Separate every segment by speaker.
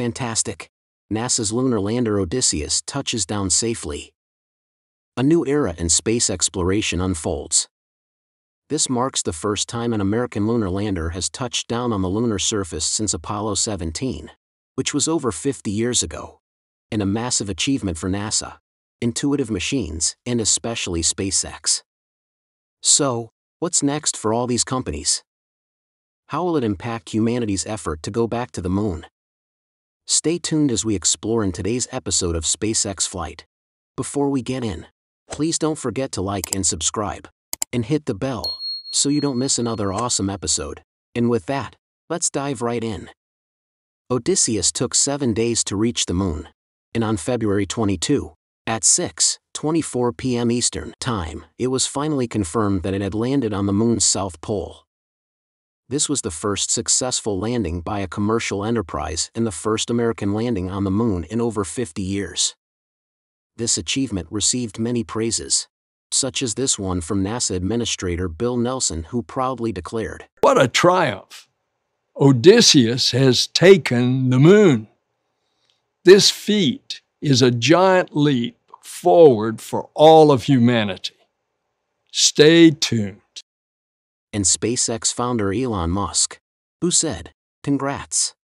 Speaker 1: Fantastic. NASA's lunar lander Odysseus touches down safely. A new era in space exploration unfolds. This marks the first time an American lunar lander has touched down on the lunar surface since Apollo 17, which was over 50 years ago, and a massive achievement for NASA, intuitive machines, and especially SpaceX. So, what's next for all these companies? How will it impact humanity's effort to go back to the moon? Stay tuned as we explore in today's episode of SpaceX Flight. Before we get in, please don't forget to like and subscribe, and hit the bell so you don't miss another awesome episode. And with that, let's dive right in. Odysseus took seven days to reach the moon, and on February 22, at 6:24 p.m. Eastern Time, it was finally confirmed that it had landed on the moon's south pole. This was the first successful landing by a commercial enterprise and the first American landing on the moon in over 50 years. This achievement received many praises, such as this one from NASA Administrator Bill Nelson, who proudly declared
Speaker 2: What a triumph! Odysseus has taken the moon. This feat is a giant leap forward for all of humanity. Stay tuned.
Speaker 1: And SpaceX founder Elon Musk, who said, Congrats.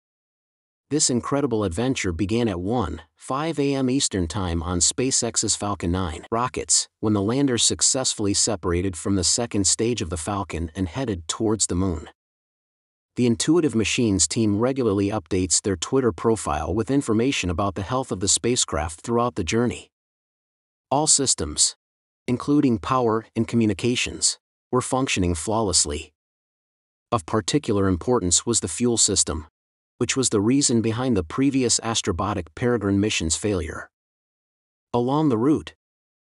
Speaker 1: This incredible adventure began at 1, 5 a.m. Eastern Time on SpaceX's Falcon 9 rockets, when the lander successfully separated from the second stage of the Falcon and headed towards the moon. The Intuitive Machines team regularly updates their Twitter profile with information about the health of the spacecraft throughout the journey. All systems, including power and communications, were functioning flawlessly. Of particular importance was the fuel system, which was the reason behind the previous Astrobotic Peregrine mission's failure. Along the route,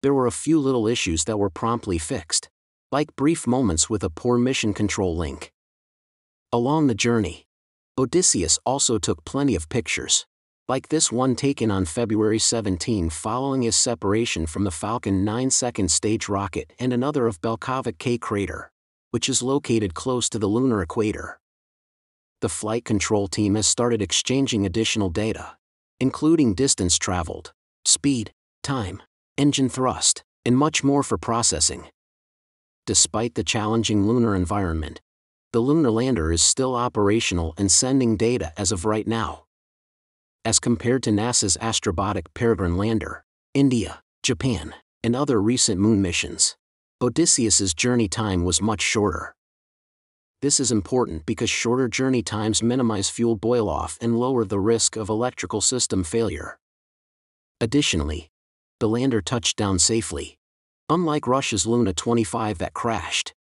Speaker 1: there were a few little issues that were promptly fixed, like brief moments with a poor mission control link. Along the journey, Odysseus also took plenty of pictures, like this one taken on February 17 following his separation from the Falcon 9 second stage rocket and another of Belkovich K crater, which is located close to the lunar equator the flight control team has started exchanging additional data, including distance traveled, speed, time, engine thrust, and much more for processing. Despite the challenging lunar environment, the lunar lander is still operational and sending data as of right now. As compared to NASA's Astrobotic Peregrine lander, India, Japan, and other recent moon missions, Odysseus's journey time was much shorter. This is important because shorter journey times minimize fuel boil off and lower the risk of electrical system failure. Additionally, the lander touched down safely. Unlike Russia's Luna 25 that crashed,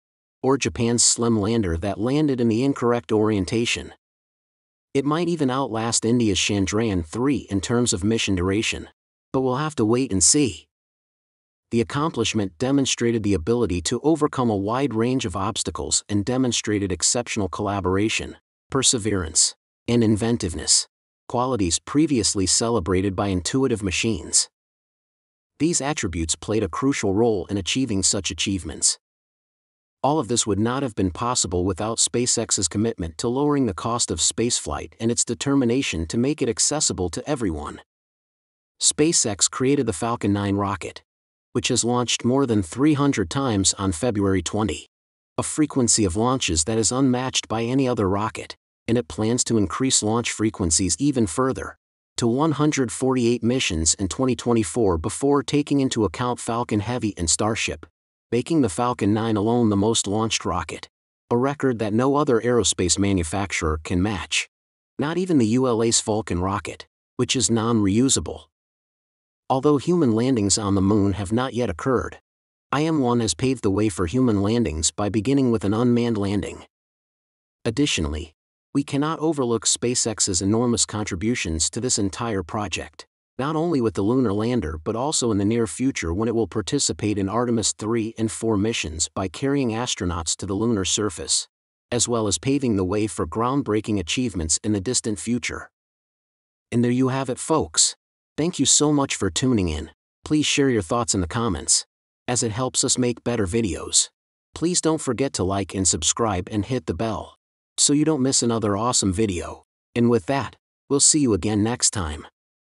Speaker 1: or Japan's Slim lander that landed in the incorrect orientation. It might even outlast India's Chandrayaan 3 in terms of mission duration, but we'll have to wait and see the accomplishment demonstrated the ability to overcome a wide range of obstacles and demonstrated exceptional collaboration, perseverance, and inventiveness, qualities previously celebrated by intuitive machines. These attributes played a crucial role in achieving such achievements. All of this would not have been possible without SpaceX's commitment to lowering the cost of spaceflight and its determination to make it accessible to everyone. SpaceX created the Falcon 9 rocket, which has launched more than 300 times on February 20. A frequency of launches that is unmatched by any other rocket, and it plans to increase launch frequencies even further to 148 missions in 2024 before taking into account Falcon Heavy and Starship, making the Falcon 9 alone the most launched rocket, a record that no other aerospace manufacturer can match. Not even the ULA's Vulcan rocket, which is non reusable. Although human landings on the moon have not yet occurred, IM-1 has paved the way for human landings by beginning with an unmanned landing. Additionally, we cannot overlook SpaceX's enormous contributions to this entire project, not only with the lunar lander but also in the near future when it will participate in Artemis 3 and 4 missions by carrying astronauts to the lunar surface, as well as paving the way for groundbreaking achievements in the distant future. And there you have it, folks. Thank you so much for tuning in. Please share your thoughts in the comments, as it helps us make better videos. Please don't forget to like and subscribe and hit the bell, so you don't miss another awesome video. And with that, We'll see you again next time.